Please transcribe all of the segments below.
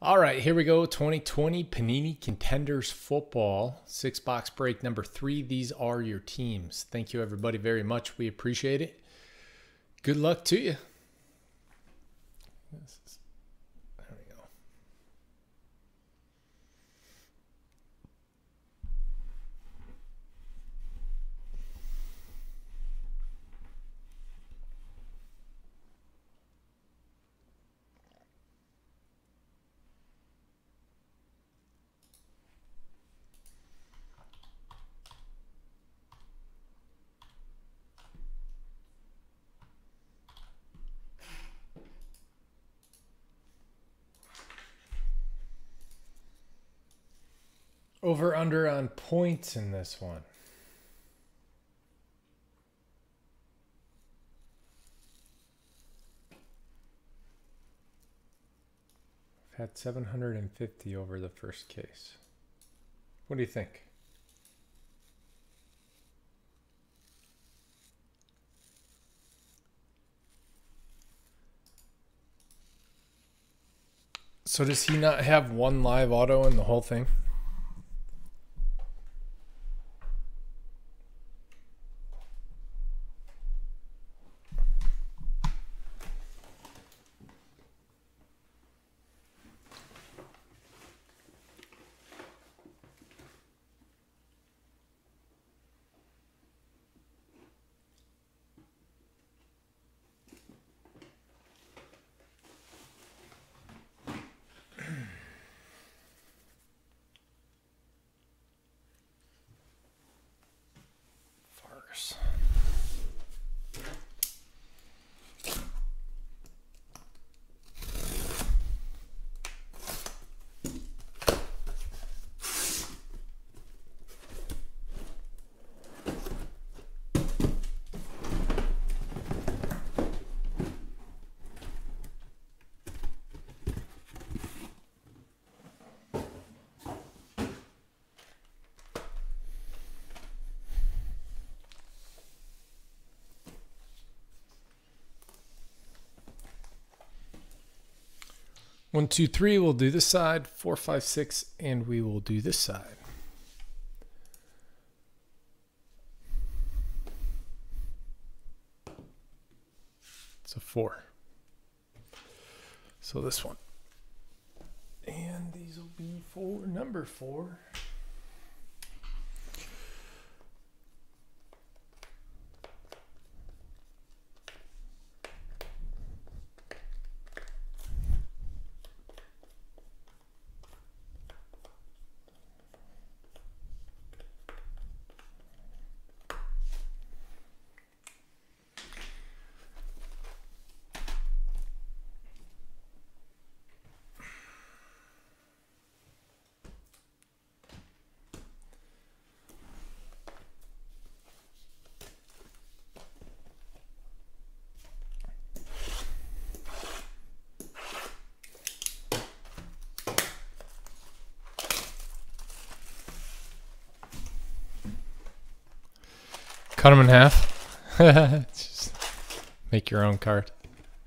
All right, here we go. 2020 Panini Contenders Football, six box break number three. These are your teams. Thank you, everybody, very much. We appreciate it. Good luck to you. Over under on points in this one. I've had 750 over the first case. What do you think? So does he not have one live auto in the whole thing? One, two, three, we'll do this side. Four, five, six, and we will do this side. It's a four. So this one. And these will be for number four. Cut them in half. Just make your own cart.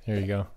Here you go.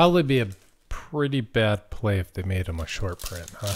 Probably be a pretty bad play if they made him a short print, huh?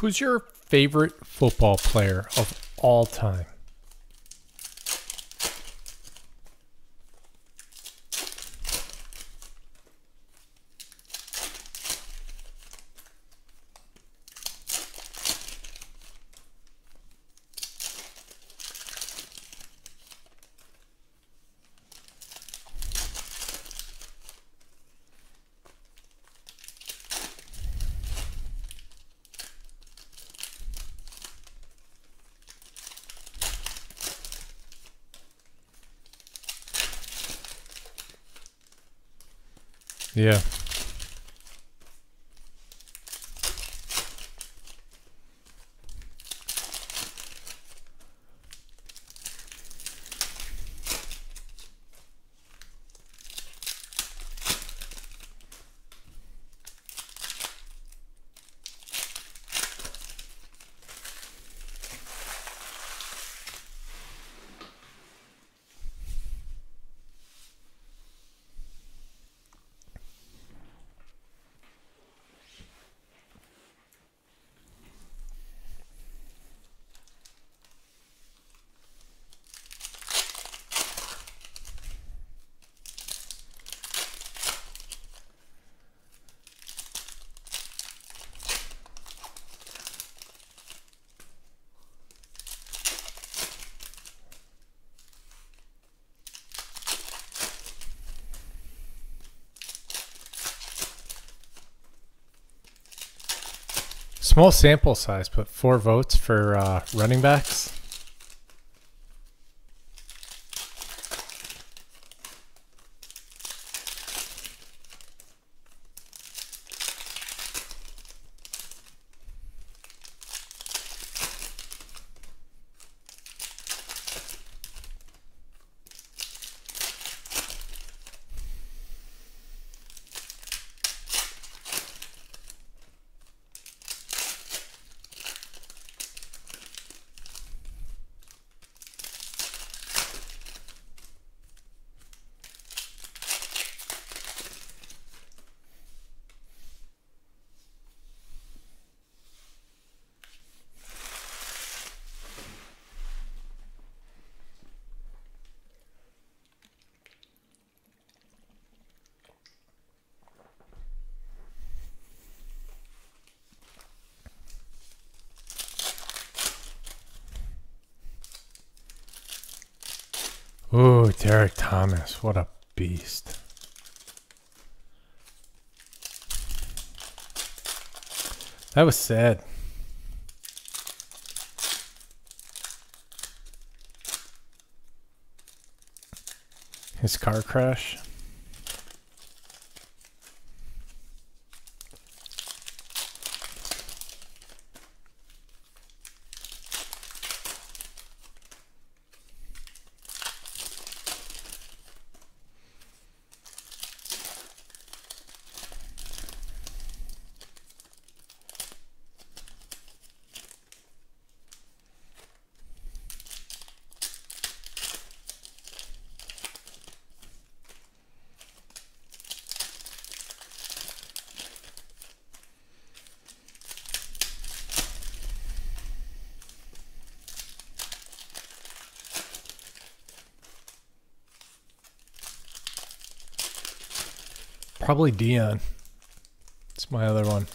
Who's your favorite football player of all time? Yeah. Small sample size, but four votes for uh, running backs. Oh, Derrick Thomas. What a beast. That was sad. His car crash. Probably Dion. It's my other one.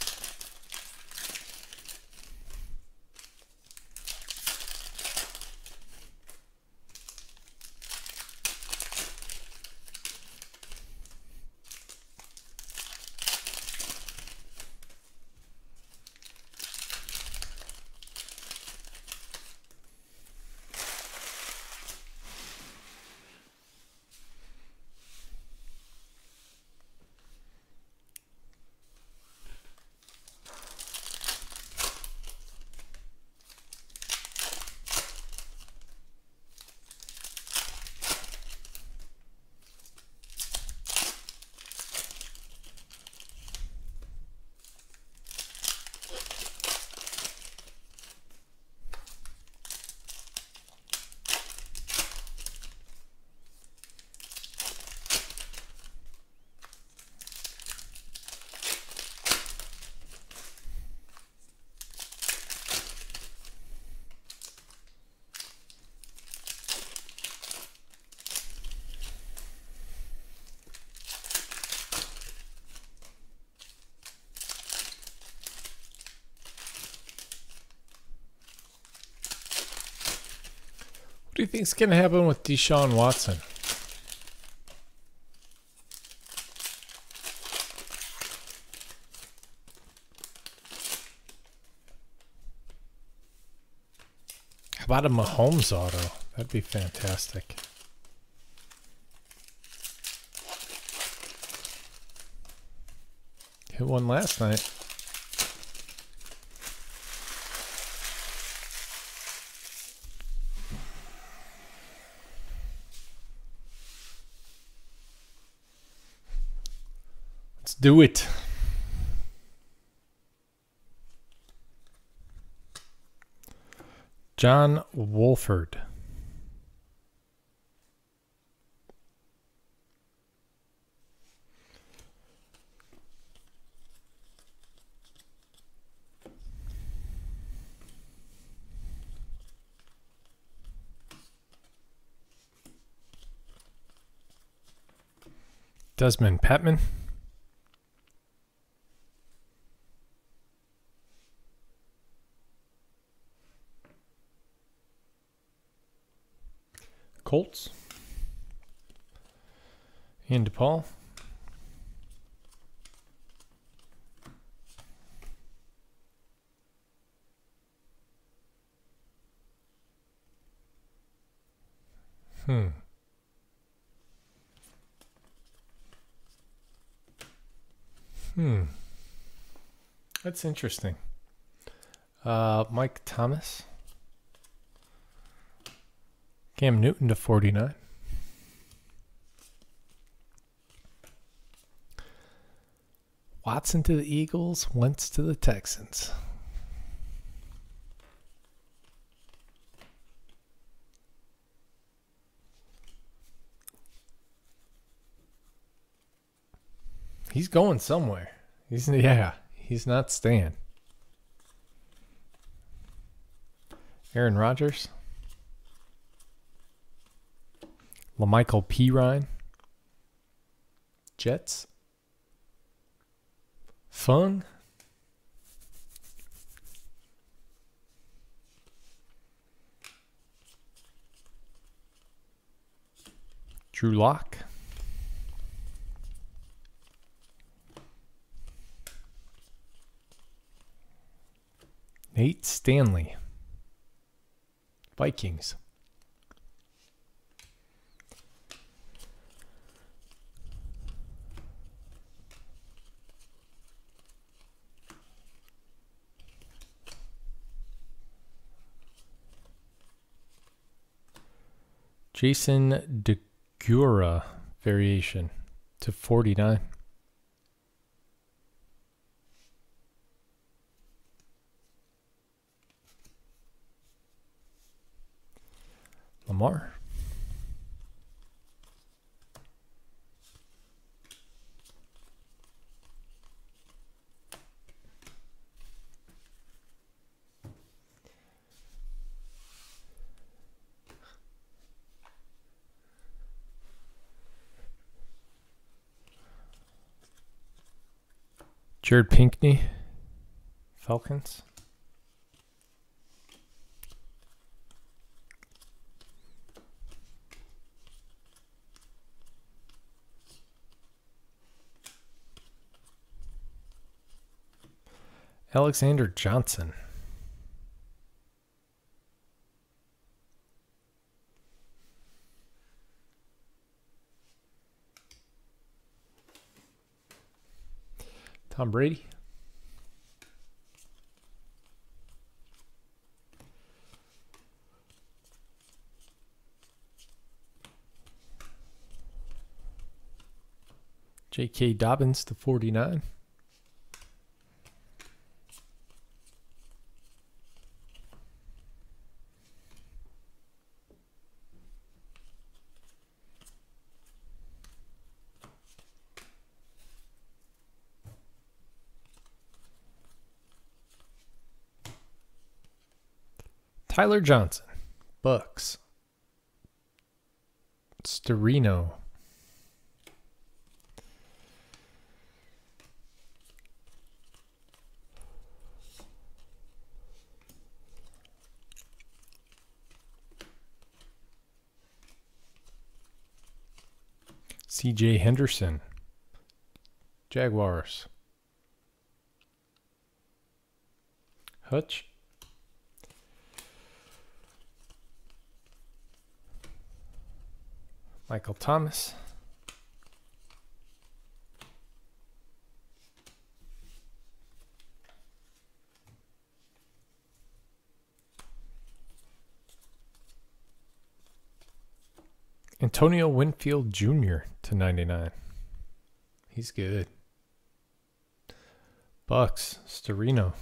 Do you think's going to happen with Deshaun Watson? How about a Mahomes auto? That'd be fantastic. Hit one last night. Do it. John Wolford. Dezmon Patmon. Colts. Ian DePaul. Hmm. Hmm. That's interesting. Uh, Mike Thomas. Cam Newton to 49. Watson to the Eagles, Wentz to the Texans. He's going somewhere. He's yeah, he's not staying. Aaron Rodgers. La'Mical Perine. Jets. Fung. Drew Lock. Nate Stanley. Vikings. Jason DeGura variation to 49. Lamar. Jared Pinkney, Falcons. Alexander Johnson. Tom Brady. J.K. Dobbins to 49. Tyler Johnson, Bucks. Storino. CJ Henderson. Jaguars. Hutch. Michael Thomas. Antonio Winfield Jr. to 99. He's good. Bucks, Storino.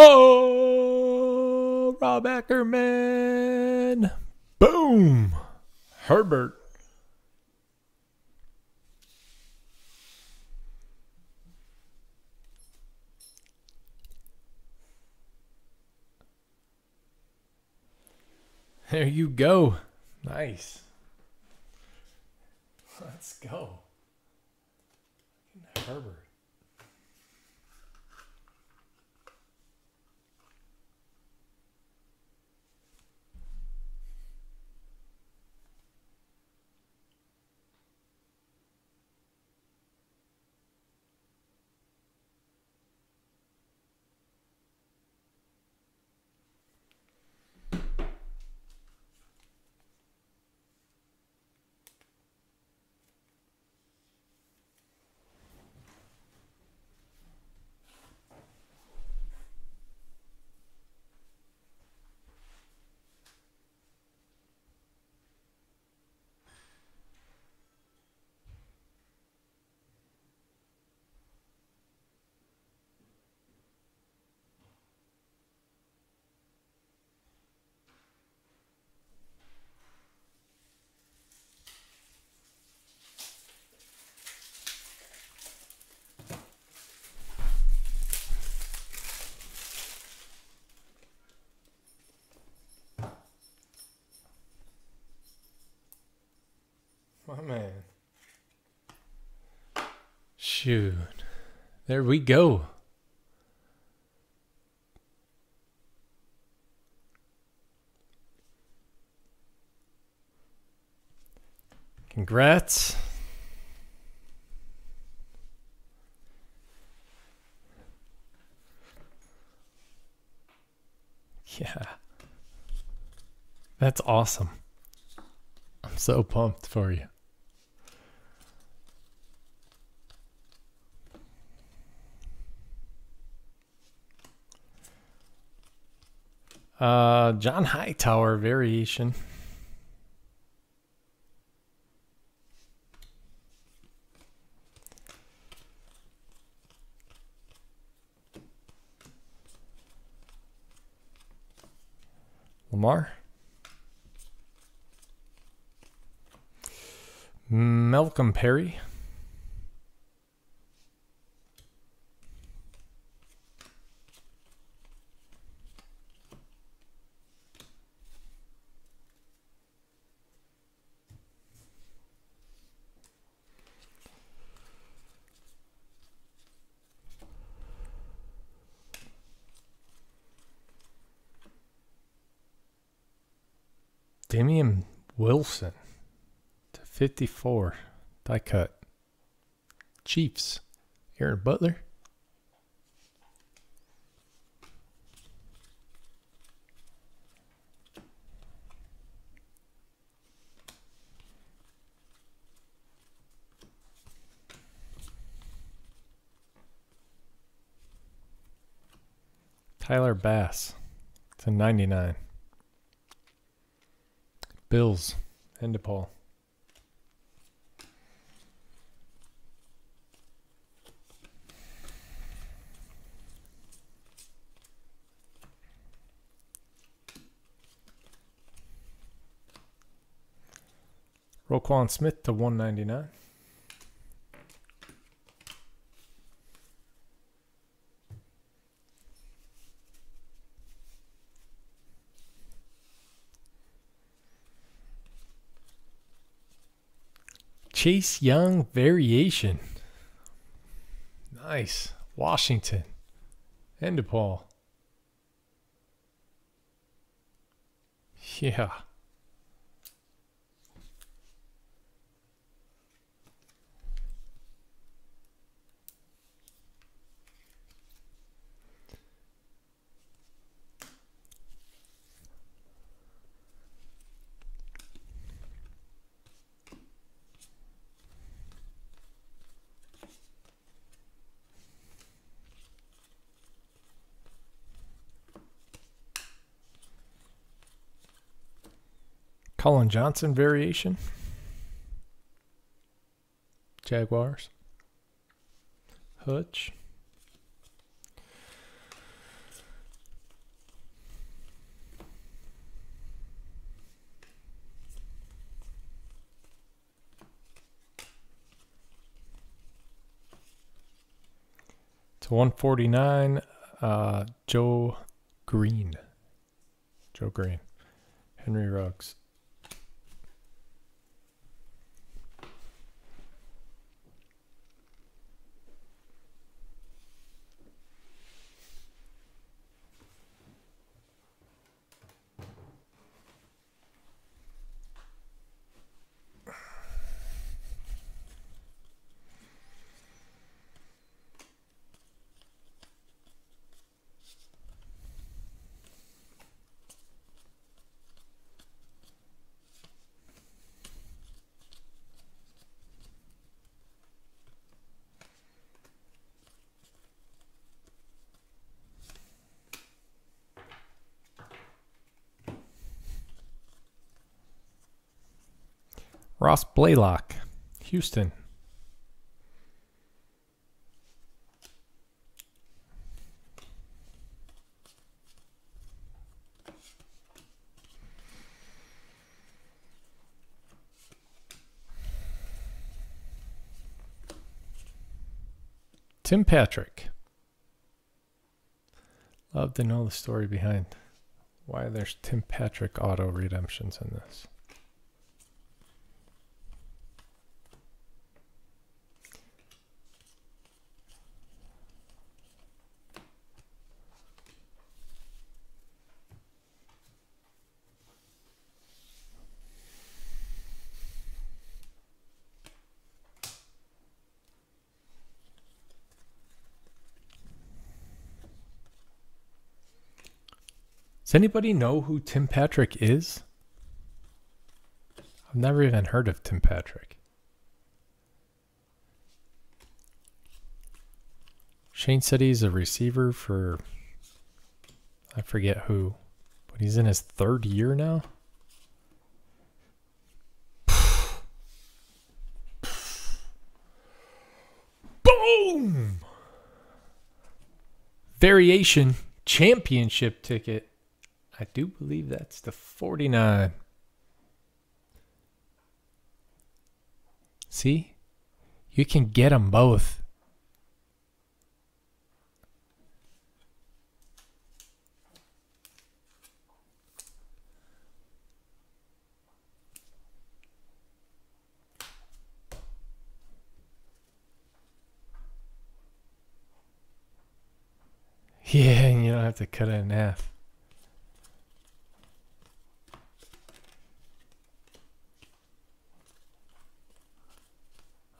Oh, Rob Ackerman. Boom. Herbert. There you go. Nice. Let's go. Herbert. Shoot. There we go. Congrats. Yeah. That's awesome. I'm so pumped for you. Uh, John Hightower variation. Lamar. Malcolm Perry. Damien Wilson to 54. Die cut. Chiefs. Aaron Butler. Tyler Bass to 99. Bills and DePaul. Roquan Smith to 199. Chase Young variation. Nice. Washington. And DePaul. Yeah. Collin Johnson variation. Jaguars. Hutch. To 149, uh, Joe Green. Joe Green. Henry Ruggs. Ross Blacklock, Houston. Tim Patrick. Love to know the story behind why there's Tim Patrick auto redemptions in this. Does anybody know who Tim Patrick is? I've never even heard of Tim Patrick. Shane said he's a receiver for I forget who, but he's in his third year now. Boom! Variation championship ticket. I do believe that's the 49. See? You can get them both. Yeah, and you don't have to cut it in half.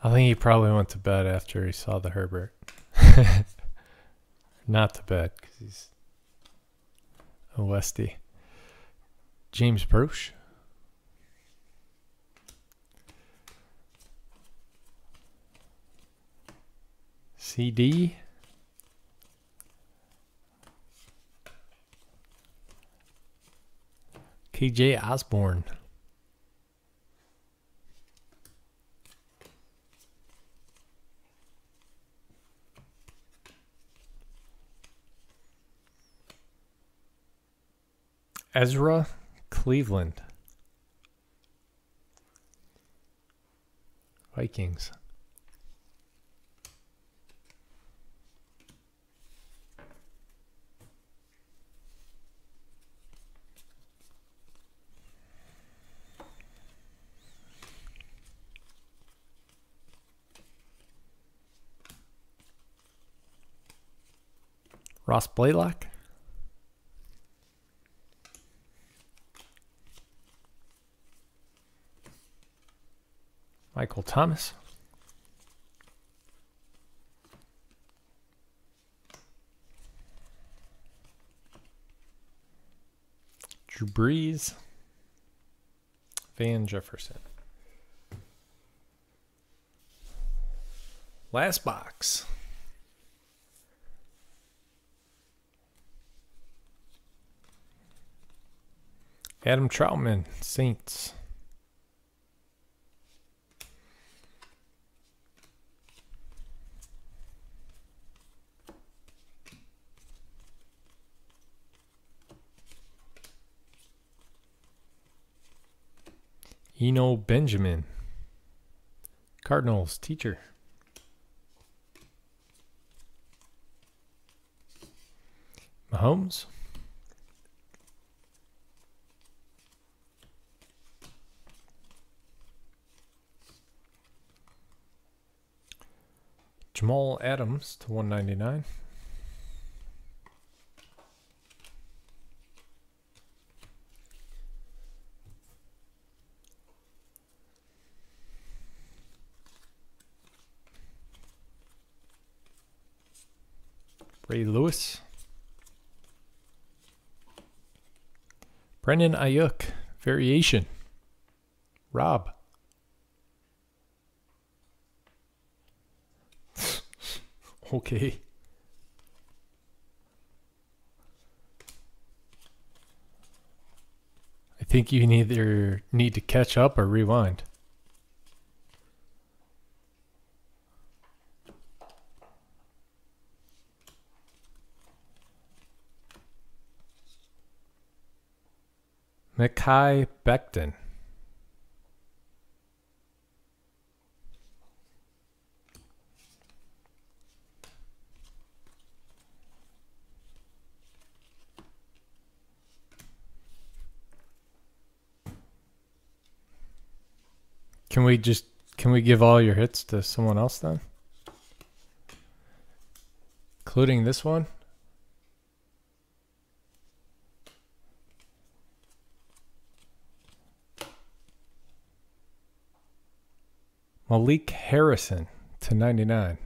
I think he probably went to bed after he saw the Herbert. Not to bed because he's a Westie. James Bruce. CD. KJ Osborn. Ezra Cleveland. Vikings. Ross Blacklock. Michael Thomas. Drew Brees. Van Jefferson. Last box. Adam Trautman, Saints. Eno Benjamin, Cardinals teacher. Mahomes. Jamal Adams to 199. Ray Lewis. Brandon Aiyuk. Variation. Rob. okay. I think you either need to catch up or rewind. Mekhi Becton. Can we just can we give all your hits to someone else then? Including this one? Malik Harrison to 99.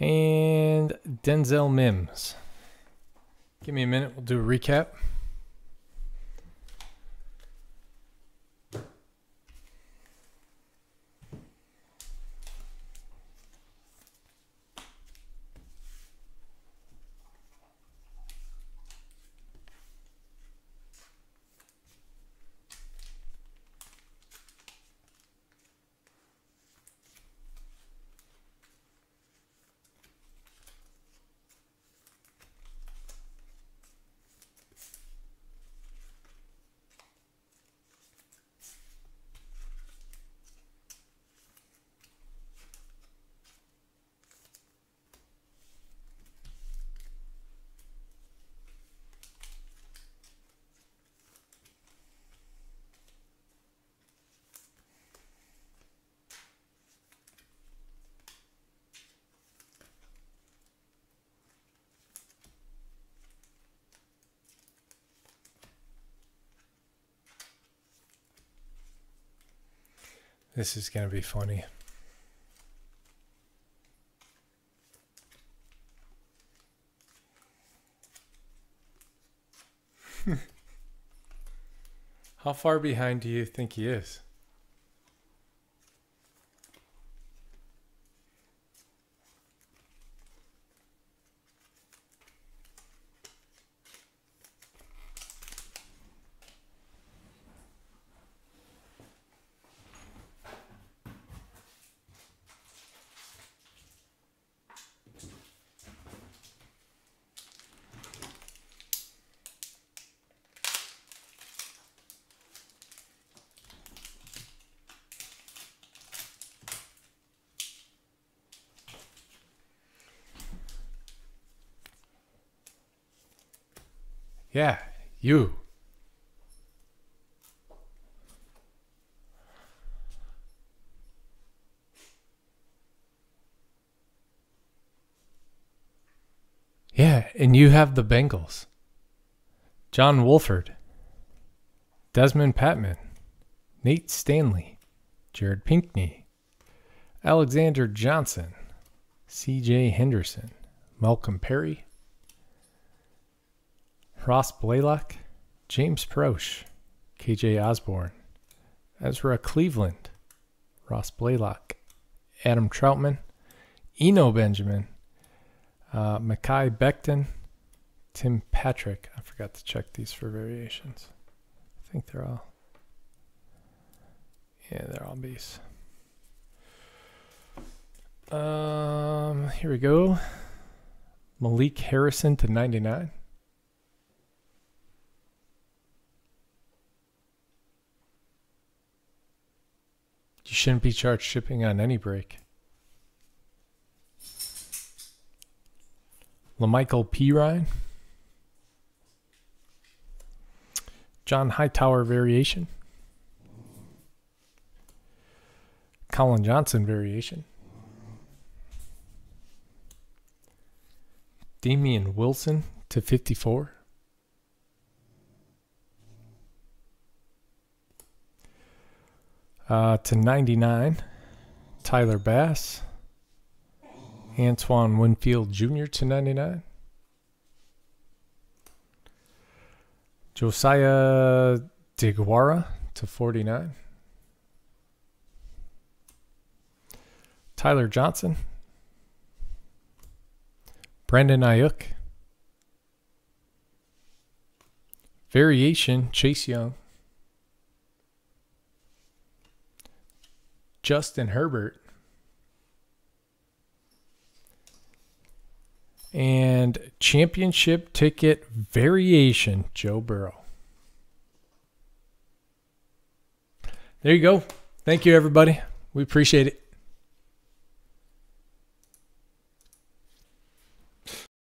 And Denzel Mims. Give me a minute, we'll do a recap. This is going to be funny. How far behind do you think he is? Yeah, you. Yeah, and you have the Bengals. John Wolford, Dezmon Patmon, Nate Stanley, Jared Pinkney, Alexander Johnson, CJ Henderson, Malcolm Perry, Ross Blacklock, James Proche, KJ Osborn, Ezra Cleveland, Ross Blacklock, Adam Trautman, Eno Benjamin, uh, Mekhi Becton, Tim Patrick. I forgot to check these for variations. I think they're all. Yeah, they're all bees. Um, here we go. Malik Harrison to 99. You shouldn't be charged shipping on any break. Lamical Perine. John Hightower variation. Collin Johnson variation. Damien Wilson to 54. Uh, to 99, Tyler Bass. Antoine Winfield Jr. to 99. Josiah DeGuara to 49. Tyler Johnson. Brandon Aiyuk. Variation Chase Young. Justin Herbert. And championship ticket variation, Joe Burrow. There you go. Thank you, everybody. We appreciate it.